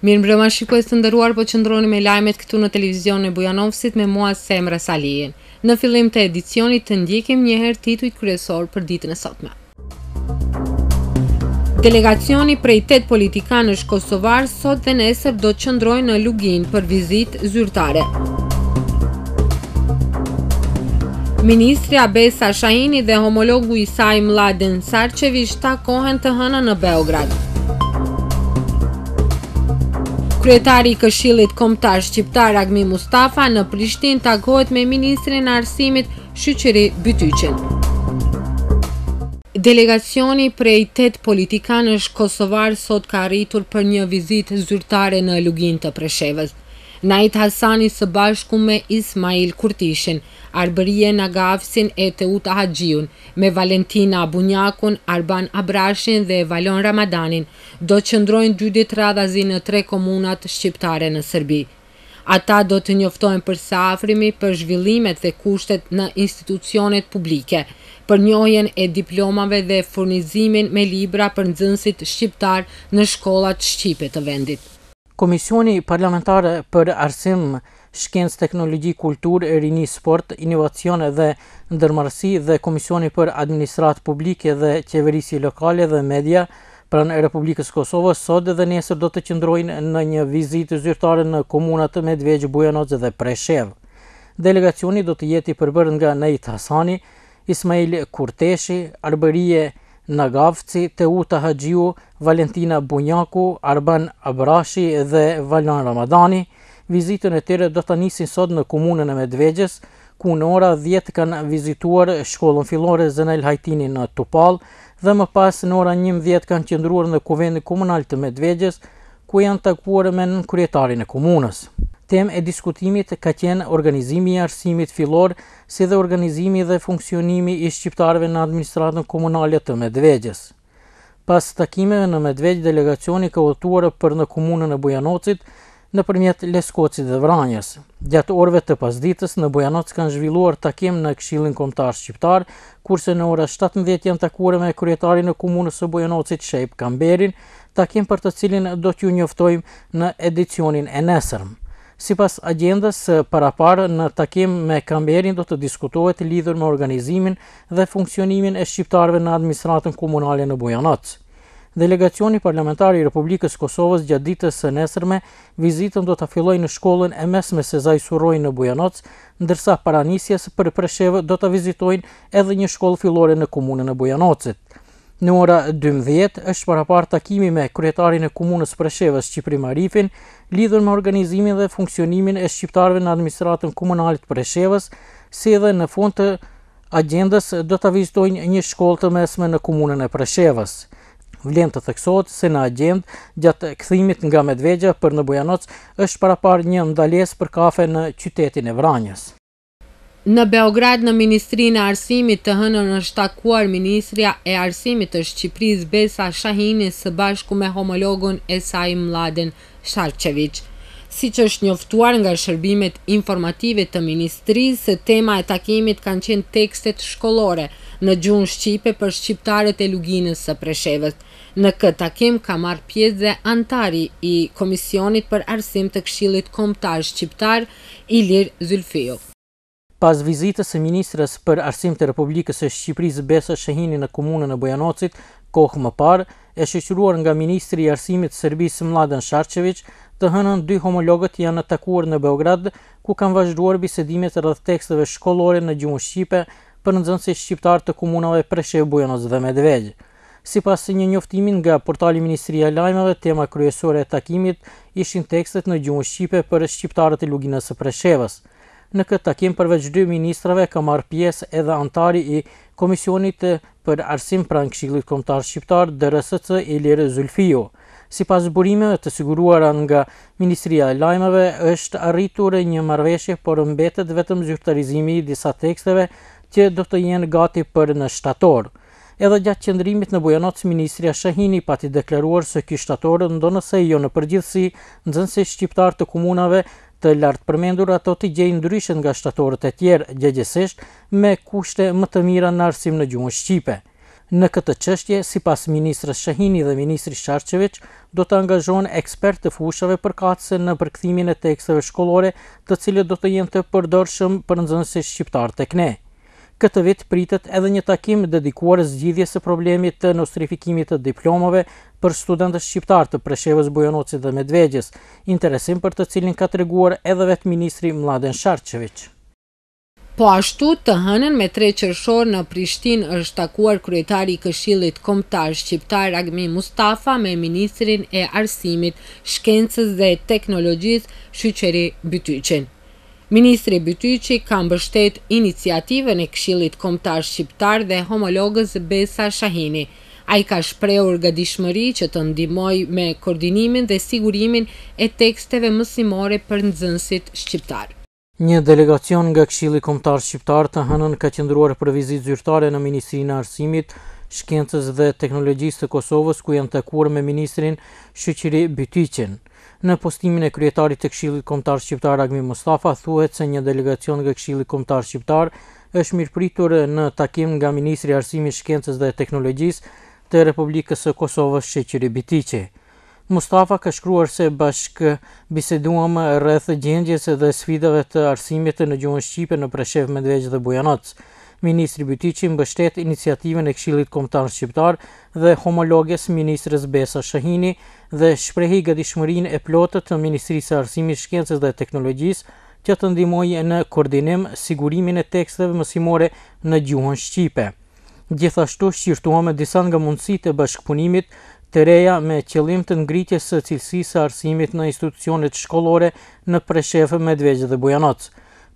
Mirë mbrëma shikues të nderuar po qëndroni me lajmet këtu në televizionin e Bujanocit me mua Semra Salijin. Në fillim të edicionit të ndjekim njëherë titujt kryesor për ditën e sotme. Delegacioni prej tetë politikanësh kosovarë sot dhe nesër do të qëndrojë në Luginë për vizitë zyrtare. Ministrja Besa Shahini dhe homologu i saj Mladen Sharçeviç takohen të hënën në Beograd. Kryetari i Këshillit Kombëtar Shqiptar Ragmi Mustafa në Prishtinë takohet me ministrin e Arsimit Shyqyri Bytyqin. Delegacioni prej tetë politikanësh kosovarë sot ka arritur për një vizitë zyrtare në Luginë të Preshevës. Nait Hasani së bashku me Ismail Kurteshin, Arbërie Nagavcin e Teuta Haxhiun, me Valentina Bunjakun, Arban Abrashin dhe Valon Ramadanin, do qëndrojnë dy ditë radhazi në tre komunat shqiptare në Serbi. Ata do të njoftohen për së afërmi për zhvillimet dhe kushtet në institucionet publike, për njohjen e diplomave dhe furnizimin me libra për nxënësit shqiptarë në shkollat shqipe të vendit. Komisioni parlamentar për Arsim, Shkencë, Teknologji, Kulturë, Rini, Sport, Inovacione dhe Ndërmarrësi dhe Komisioni për Administratë Publike dhe Qeverisje Lokale dhe Media Pranë Republikës së Kosovës, sot dhe nesër do të qëndrojnë në një vizitë zyrtare në komunat Medvegjë, Bujanoc dhe Preshevë. Delegacioni do të jetë i përbërë nga Nait Hasani, Ismail Kurteshi, Arbërie Nagavci, Teuta Haxhiu, Valentina Bunjaku, Arban Abrashi dhe Valon Ramadani. Vizitën e tyre do ta nisin sot në komunën e Medvegjës, ku në ora dhjetë kanë vizituar shkollën fillore Zenel Hajdini në Tupallë dhe më pas në ora njëmbëdhjetë kanë qëndruar në Kuvendin Komunal të Medvegjës, ku janë takuar me nënkryetarin e komunës. Temë e diskutimit ka qenë organizimi i arsimit fillor, si dhe organizimi dhe funksionimi i shqiptarëve në administratën komunale të Medvegjës. Pas takimeve në Medvegjë, delegacioni ka udhëtuar për në komunën e Bujanocit nëpërmjet Leskocit dhe Vranjës. Gjatë orëve të pasditës në Bujanoc kanë zhvilluar takim në Këshillin Kombëtar Shqiptar, kurse në ora 17 janë takuar me kryetarin e komunës së Bujanocit Shaip Kamberin, takim për të cilin do t'ju njoftojmë në edicionin e nesërm. Sipas agjendës së paraparë në takim me Kamberin do të diskutohet lidhur me organizimin dhe funksionimin e shqiptarëve në administratën komunale në Bujanoc. Delegacioni parlamentar i Republikës së Kosovës gjatë ditës së nesërme vizitën do ta fillojnë në shkollën e mesme Sezai Surroi në Bujanoc, ndërsa para nisjes për Preshevë do ta vizitojnë edhe një shkollë fillore në komunën e Bujanocit. Në ora dymbëdhjetë është paraparë takimi me kryetarin e Komunës së Preshevës, Shqiprim Arifin, lidhur me organizimin dhe funksionimin e shqiptarëve në administratën komunale të Preshevës, si dhe në fund të agjendës do ta vizitojnë një shkollë të mesme në komunën e Preshevës. Vlen të theksohet se në agjendë gjatë kthimit nga Medvegja për në Bujanoc është paraparë një ndalesë për kafe në qytetin e Vranjës. Në Beograd në Ministrinë e Arsimit të hënën është takuar ministrja e Arsimit të Shqipërisë Besa Shahini së bashku me homologun e saj Mlladen Sharçeviq. Siç është njoftuar nga shërbimet informative të ministrisë se tema e takimit kanë qenë tekstet shkollore në gjuhën shqipe për shqiptarët e Luginës së Preshevës. Në këtë takim ka marrë pjesë dhe anëtari i Komisionit për Arsim të Këshillit Kombëtar Shqiptar, Ilir Zulfiu. Pas vizitës së ministres për Arsim të Republikës së Shqipërisë Besa Shahini në Komunën e Bujanocit kohë më parë, e shoqëruar nga ministri i Arsimit të Serbisë Mlladen Sharçeviq, të hënën dy homologët janë takuar në Beograd, ku kanë vazhduar bisedimet rreth teksteve shkollore në gjuhën shqipe për nxënësit shqiptarë të komunave Preshevë, Bujanoc dhe Medvegjë. Sipas një njoftimi nga portali Ministria e Lajmeve, tema kryesore e takimit ishin tekstet në gjuhën shqipe për shqiptarët e Luginës së Preshevës. Në këtë takim përveç dy ministrave ka marrë pjesë edhe anëtari i Komisionit për Arsim pranë Këshillit Kombëtar Shqiptar, DRSC, Ilir Zulfiu. Sipas burimeve të siguruara nga Ministria e Lajmeve, është arritur një marrëveshje, por mbetet vetëm zyrtarizimi i disa teksteve që do të jenë gati për në shtator. Edhe gjatë qëndrimit në Bujanoc, ministrja Shahini pati deklaruar se ky shtator, ndonëse jo në përgjithësi, nxënësit shqiptarë të komunave të lartpërmendura do t'i gjejë ndryshe nga shtatorët e tjerë, gjegjësisht me kushte më të mira në arsim në gjuhën shqipe. Në këtë çështje, sipas ministres Shahini dhe ministrit Sharçeviq, do të angazhohen ekspertë të fushave përkatëse në përkthimin e teksteve shkollore, të cilët do të jenë të përdorshëm për nxënësit shqiptarë tek ne. Këtë vit pritet edhe një takim dedikuar zgjidhjes së problemit të nostrifikimit të diplomave për studentët shqiptarë të Preshevës, Bujanocit dhe Medvegjës, interesim për të cilin ka treguar edhe vetë ministri Mlladen Sharçeviq. Po ashtu, të hënën me tre qershor në Prishtinë është takuar kryetari i Këshillit Kombëtar Shqiptar Ragmi Mustafa me ministrin e Arsimit, Shkencës dhe Teknologjisë, Shyqiri Bytyqin. Ministri Bytyqi ka mbështetë iniciativën e Këshillit Kombëtar Shqiptar dhe homologës Besa Shahini. Ai ka shprehur gatishmëri që të ndihmojë me koordinimin dhe sigurimin e teksteve mësimore për nxënësit shqiptar. Një delegacion nga Këshilli Kombëtar Shqiptar të hënën ka qëndruar për vizitë zyrtare në Ministrinë e Arsimit, Shkencës dhe Teknologjisë të Kosovës ku janë takuar me ministrin Shyqiri Bytyqin. Në postimin e kryetarit të Këshillit Kombëtar Shqiptar Ragmi Mustafa thuhet se një delegacion nga Këshilli Kombëtar Shqiptar është mirëpritur në takim nga ministri i Arsimit, Shkencës dhe Teknologjisë të Republikës së Kosovës, Shyqiri Bytyqi. Mustafa ka shkruar se bashkë biseduam rreth gjendjes dhe sfidave të arsimit në gjuhën shqipe në Preshevë, Medvegjë dhe Bujanoc. Ministri Bytyqi mbështet iniciativën e Këshillit Kombëtar Shqiptar dhe homologes ministres Besa Shahini dhe shprehi gatishmërinë e plotë të Ministrisë së Arsimit, Shkencës dhe Teknologjisë që të ndihmojë në koordinim sigurimin e teksteve mësimore në gjuhën shqipe. Gjithashtu shqyrtuam disa nga mundësitë e bashkëpunimit të reja me qëllim të ngritjes së cilësisë së arsimit në institucionet shkollore në Preshevë, Medvegjë dhe Bujanoc,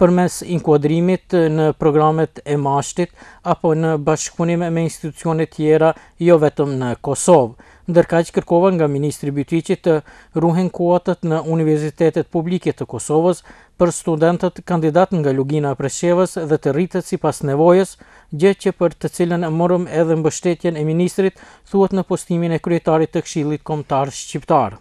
përmes inkuadrimit në programet e MASHT-it apo në bashkëpunim me institucione tjera jo vetëm në Kosovë. Ndërkaq kërkova nga ministri Bytyqi të ruhen kuotat në universitetet publike të Kosovës për studentët kandidatë nga Lugina e Preshevës dhe të rritet sipas nevojës, gjë që për të cilën morëm edhe mbështetjen e ministrit, thuhet në postimin e kryetarit të Këshillit Kombëtar Shqiptar.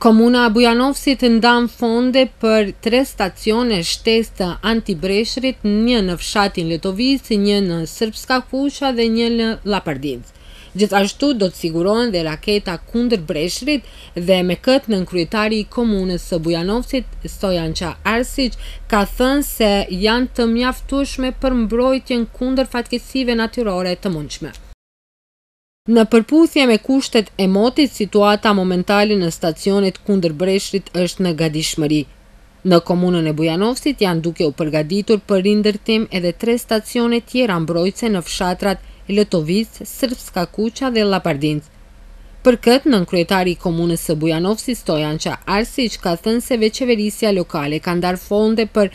Komuna e Bujanovcit ndan fonde për tre stacione shtesë të antibreshërit, një në fshatin Letovicë, një në Srpska Kuqa dhe një në Llapardincë. Gjithashtu do të sigurohen dhe raketa kundër breshërit dhe me këtë nënkryetari i Komunës së Bujanovcit, Stojança Arsiq, ka thënë se janë të mjaftueshme për mbrojtjen kundër fatkeqësive natyrore të mundshme. Në përputhje me kushtet e motit, situata momentale në stacionet kundër breshrit është në gatishmëri. Në komunën e Bujanovcit janë duke u përgatitur për rindërtim edhe tre stacione tjera mbrojtëse në fshatrat Letovicë, Srpska Kuqa dhe Llapardincë. Për këtë, nënkryetari i komunës së Bujanovcit Stojança Arsiq ka thënë se vetëqeverisja lokale ka ndarë fonde për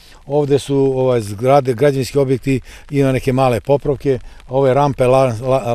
ovde su ovaj, zgrade, građanski objekti ima neke male popravke, ove rampe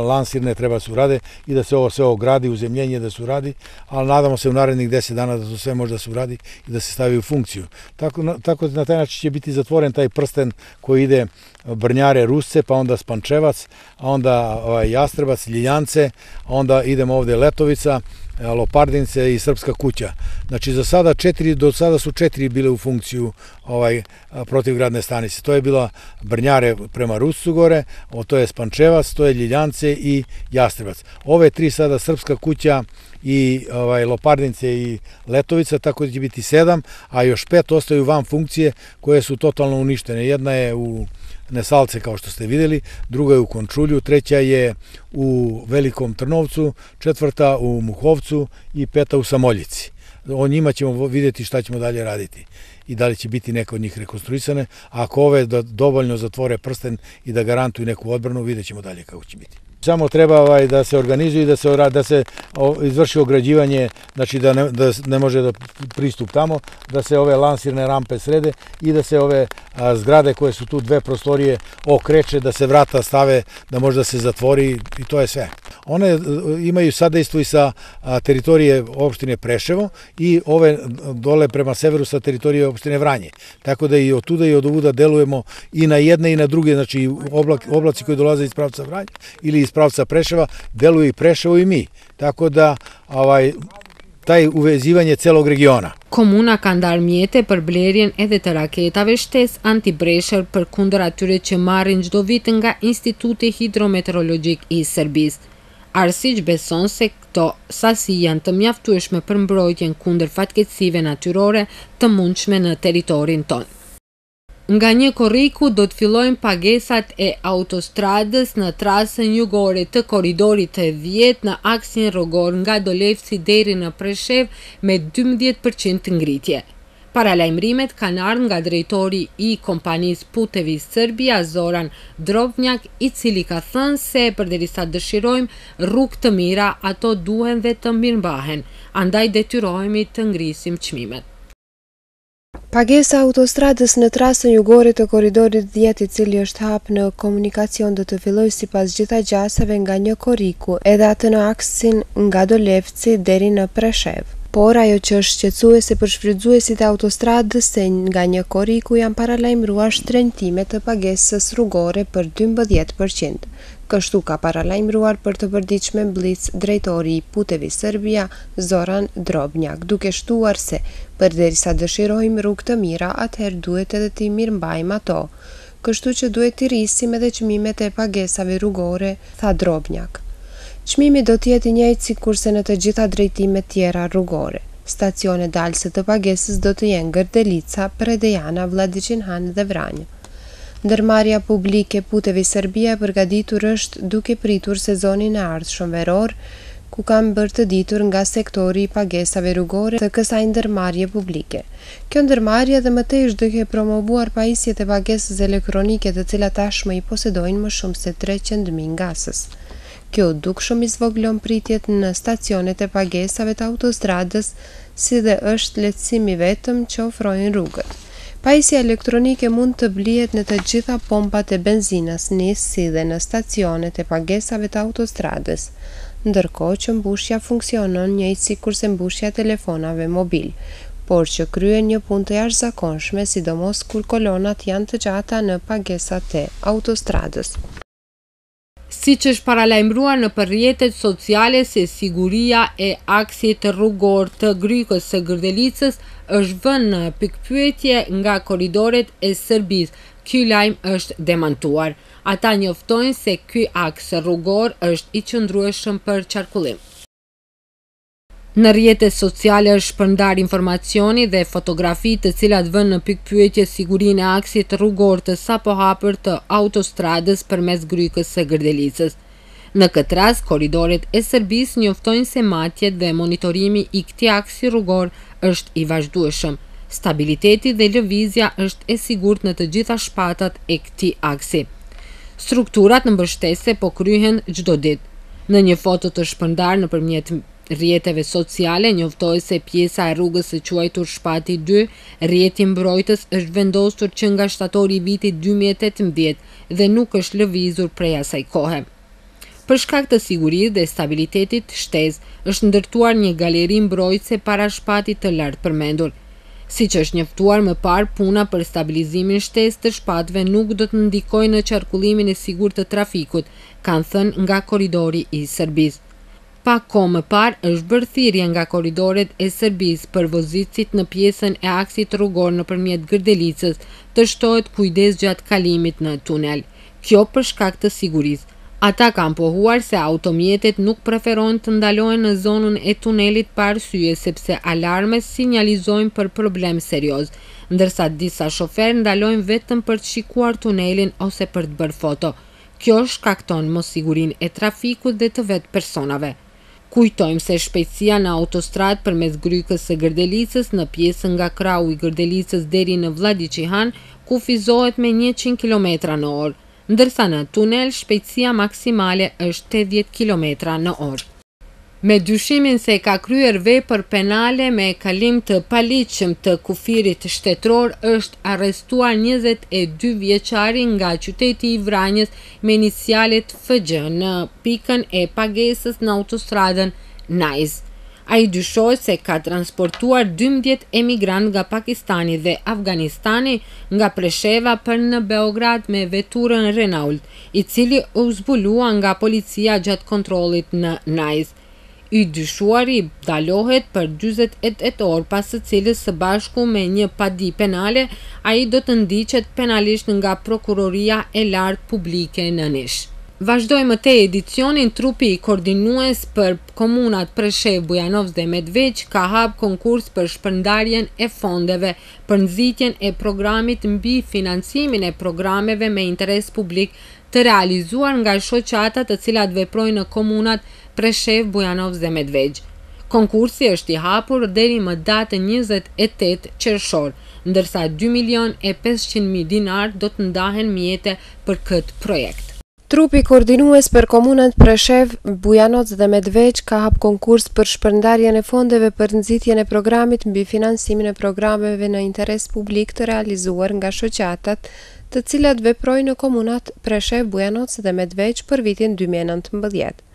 lansirne treba da su urade i da se ovo sve ogradi, uzemljenje da su radi, ali nadamo se u narednih deset dana da to sve može da se uradi i da se stavi u funkciju. Tako, tako na taj način će biti zatvoren taj prst prsten koji ide Brnjare Rusce, pa onda Spančevac, a onda ovaj, Jastrebac, Ljiljance, a onda idemo ovde Letovica, eh, Lopardince i Srpska kuća. Znači za sada četiri, do sada su četiri bile u funkciju ovaj protivgradne stanice. To je bila Brnjare prema Ruscu gore, o, to je Spančevac, to je Ljiljance i Jastrebac. Ove tri sada Srpska kuća, i ovaj, Lopardince i Letovica, tako da će biti sedam, a još pet ostaju van funkcije koje su totalno uništene. Jedna je u Nesalce kao što ste videli, druga je u Končulju, treća je u Velikom Trnovcu, četvrta u Muhovcu i peta u Samoljici. O njima ćemo videti šta ćemo dalje raditi i da li će biti neka od njih rekonstruisane. Ako ove da dovoljno zatvore prsten i da garantuju neku odbranu, vidjet ćemo dalje kako će biti. Samo treba ovaj, da se organizuje i da se, da se izvrši ograđivanje, znači da ne, da ne može da pristup tamo, da se ove lansirne rampe srede i da se ove a, zgrade koje su tu dve prostorije okreće, da se vrata stave, da može da se zatvori i to je sve. One e, imaju sadejstvo i sa teritorije opštine Preševo i ove e, dole prema severu sa teritorije opštine Vranje. Tako da i od tuda i od ovuda delujemo i na jedne i na druge, znači oblaci koji dolaze iz pravca Vranja ili iz pravca Preševa, deluje i Preševo i mi. Tako da ovaj taj uvezivanje celog regiona. Komuna ka ndarë mjete për blerjen edhe të raketave shtesë anti-breshër përkundër atyre që marrin çdo vit nga Instituti Hidrometeorologjik i Serbisë. Arsiq beson se këto sasi janë të mjaftueshme për mbrojtjen kundër fatkeqësive natyrore të mundshme në territorin tonë. Nga një korriku do të fillojnë pagesat e autostradës në trasën jugore të Korridorit të dhjetë në aksin rrugor nga Dolevci deri në Preshevë me dymbëdhjetë për qind ngritje. Paralajmërimet kanë ardhur nga drejtori i kompanisë Putevi Srbija Zoran Drobnjak i cili ka thënë se përderisa dëshirojmë rrugë të mira ato duhen dhe të mirëmbahen andaj detyrohemi të ngrisim çmimet. Pagesa e autostradës në trasën jugore të korridorit dhjetë i cili është hap në komunikacion do të fillojë sipas gjitha gjasave nga një korriku edhe atë në aksin nga Dolevci deri në Preshevë. Por ajo që është shqetësuese për shfrytëzuesit e autostradës se nga një korriku janë paralajmëruar shtrenjtime të pagesës rrugore për dymbëdhjetë për qind. Kështu ka paralajmëruar për të përditshmen Blic drejtori i Putevi Serbia Zoran Drobnjak, duke shtuar se, përderisa dëshirojmë rrugë të mira, atëherë duhet edhe t'i mirëmbajmë ato. Kështu që duhet t'i rrisim edhe çmimet e pagesave rrugore, tha Drobnjak. Çmimi do të jetë i njëjtë sikurse në të gjitha drejtimet tjera rrugore. Stacione dalëse të pagesës do të jenë Gërdelica, Predejana, Vlladiçin Han dhe Vranjë. Ndërmarrja publike Putevi Serbia e përgatitur është duke pritur sezonin e ardhshëm veror, ku kanë bërë të ditur nga sektori i pagesave rrugore të kësaj ndërmarrje publike. Kjo ndërmarrje edhe më tej është duke promovuar pajisjet e pagesës elektronike të cilat tashmë i posedojnë më shumë se treqind mijë ngasës. Kjo dukshëm i zvogëlon pritjet në stacionet e pagesave të autostradës si dhe është lehtësim i vetëm që ofrojnë rrugët. Pajisja elektronike mund të blihet në të gjitha pompat e benzinës NIS, si dhe në stacionet e pagesave të autostradës, ndërkohë që mbushja funksionon njëjtë sikurse mbushja e telefonave mobilë, por që kryen një punë të jashtëzakonshme, sidomos kur kolonat janë të gjata në pagesat e autostradës. Siç është paralajmëruar nëpër rrjetet sociale se siguria e aksit rrugor të Grykës së Gërdelicës është vënë në pikëpyetje nga Korridoret e Serbisë, ky lajm është demantuar. Ata njoftojnë se ky aks rrugor është i qëndrueshëm për qarkullim. Në rrjetet sociale është shpërndarë informacioni dhe fotografi të cilat vënë në pikëpyetje sigurinë e aksit rrugor të sapohapur të autostradës përmes Grykës së Gërdelicës. Në këtë rast, Korridoret e Serbisë njoftojnë se matjet dhe monitorimi i këtij aksi rrugor është i vazhdueshëm. Stabiliteti dhe lëvizja është e sigurt në të gjitha shpatat e këtij aksi. Strukturat mbështese po kryhen çdo ditë. Në një foto të shpërndarë nëpërmjet rrjeteve sociale, njoftohet se pjesa e rrugës së quajtur Shpati dy, rrjeti mbrojtës është vendosur që nga shtatori i vitit dy mijë e tetëmbëdhjetë dhe nuk është lëvizur prej asaj kohe. Për shkak të sigurisë dhe stabilitetit shtesë, është ndërtuar një galeri mbrojtëse para shpatit të lartpërmendur. Siç është njoftuar më parë, puna për stabilizimin shtesë të shpateve nuk do të ndikojë në qarkullimin e sigurt të trafikut kanë thënë nga Korridori i Serbisë. Pak kohë më parë është bërë thirrje nga Korridoret e Serbisë për vozitësit në pjesën e aksit rrugor nëpërmjet Gërdelicës të shtohet kujdes gjatë kalimit në tunel. Kjo për shkak të sigurisë. Ata kanë pohuar se automjetet nuk preferon të ndalohen në zonën e tunelit pa arsye sepse alarme sinjalizojnë për problem serioz, ndërsa disa shoferë ndalojnë vetëm për të shikuar tunelin ose për të bërë foto. Kjo shkakton mossigurinë e trafikut dhe të vetë personave. Kujtojmë se shpejtësia në autostradë përmes Grykës së Gërdelicës në pjesën nga krahu i Gërdelicës deri në Vlladiçihan kufizohet me njëqind kilometra në orë, ndërsa në tunel shpejtësia maksimale është tetëdhjetë kilometra në orë. me dyshimin se ka kryer vepër penale me kalim të paligjshëm të kufirit shtetëror është arrestuar njëzet e dy vjeçari nga qyteti i Vranjës me inicialet FG në pikën e pagesës në autostradën Nais. Ai dyshohet se ka transportuar dymbëdhjetë emigrantë nga Pakistani dhe Afganistani nga Presheva për në Beograd me veturën Renault, i cili u zbulua nga policia gjatë kontrollit në Nais. I dyshuari ndalohet për dyzet e tetë orë, pas së cilës së bashku me një padi penale, ai do të ndiqet penalisht nga Prokuroria e Lartë Publike në Nish. Vazhdojmë tej edicionin. Trupi Koordinues për komunat Preshevë, Bujanoc dhe Medvegjë ka hap konkurs për shpërndarjen e fondeve. për nxitjen e programit mbi financimin e programeve me interes publik të realizuar nga shoqatat të cilat veprojnë në komunat Preshevë, Bujanoc dhe Medvegjë. Konkursi është i hapur deri më datë njëzet e tetë qershor, ndërsa dy milionë e pesëqind mijë dinarë do të ndahen mjete për këtë projekt. Trupi koordinues për komunat Preshevë, Bujanoc dhe Medvegjë ka hap konkurs për shpërndarjen e fondeve për nxitjen e programit mbi financimin e programeve në interes publik të realizuar nga shoqatat të cilat veprojnë në komunat Preshevë, Bujanoc dhe Medvegjë për vitin dy mijë e nëntëmbëdhjetë.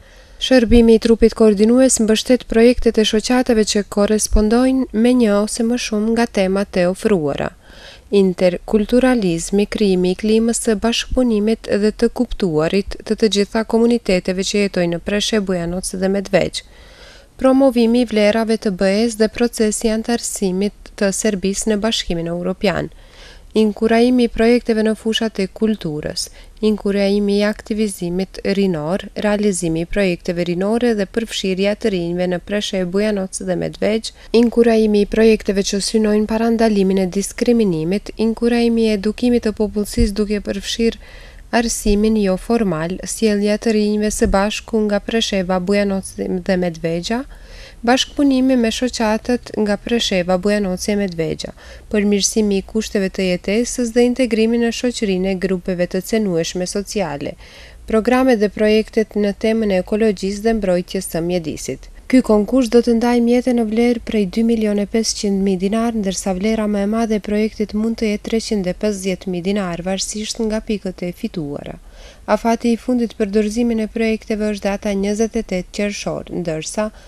Shërbimi i trupit koordinues mbështet projektet e shoqatave që korrespondojnë me një ose më shumë nga temat e ofruara. Interkulturalizmi, krijimi i klimës së bashkëpunimit dhe të kuptuarit të të gjitha komuniteteve që jetojnë në Preshevë, Bujanoc dhe Medvegjë. Promovimi i vlerave të BE-së dhe procesi i anëtarësimit të Serbisë në Bashkimin Europian. Inkurajimi i projekteve në fushat e kulturës. Inkurajimi i aktivizimit rinor, realizimi i projekteve rinore dhe përfshirja e të rinjve në Preshevë, Bujanoc dhe Medvegjë, Inkurajimi i projekteve që synojnë parandalimin e diskriminimit, inkurajimi i edukimit të popullsisë duke përfshirë arsimin jo formal, sjellja e të rinjve së bashku nga Presheva, Bujanoci dhe Medvegja, bashkëpunimi me shoqatat nga Presheva, Bujanoci e Medvegja, përmirësimi i kushteve të jetesës dhe integrimi në shoqërinë e grupeve të cenueshme sociale, programet dhe projektet në temën e ekologjisë dhe mbrojtjes së mjedisit. Ky konkurs do të ndajë mjete në vlerë prej dy milionë e pesëqind mijë dinarë, ndërsa vlera më e madhe e projektit mund të jetë treqind e pesëdhjetë mijë dinarë, varësisht nga pikët e fituara. Afati i fundit për dorëzimin e projekteve është data njëzet e tetë qershor, ndërsa,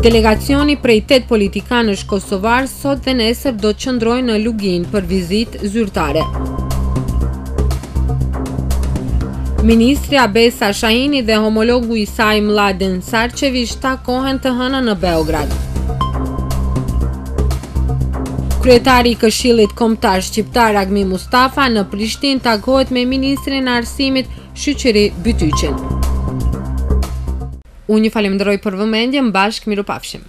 Delegacioni prej tetë politikanësh kosovarë sot dhe nesër do të qëndrojnë në Luginë për vizitë zyrtare. Ministrja Besa Shahini dhe homologu i saj Mladen Sharçeviç takohen të hënën në Beograd. Kryetari i Këshillit Kombëtar Shqiptar Ragmi Mustafa në Prishtinë takohet me ministrin e Arsimit Shyqiri Bytyqin. Unë ju falënderoj për vëmendjen, bashkë mirupafshim.